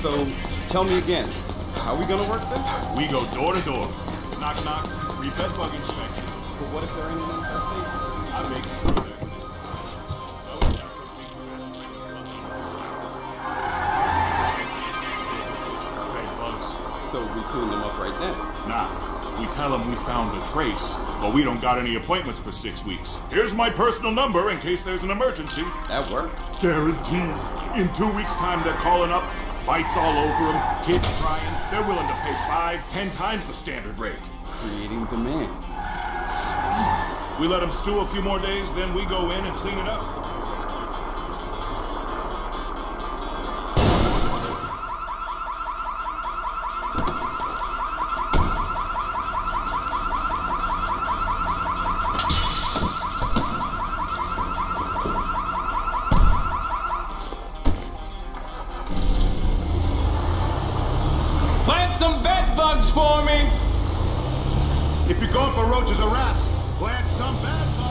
So, tell me again, how are we gonna work this? We go door to door. Knock, knock. Bed bug inspection. But what if there ain't an infestation? I make sure there's an Oh, that's a big fat Bed bugs. So we clean them up right then. Nah. We tell them we found a trace, but we don't got any appointments for six weeks. Here's my personal number in case there's an emergency. That work? Guaranteed. In two weeks' time, they're calling up. Bites all over them, kids crying. They're willing to pay five, ten times the standard rate. Creating demand. Sweet. We let them stew a few more days, then we go in and clean it up. If you're going for roaches or rats, plant some bad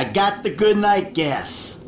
I got the good night guess.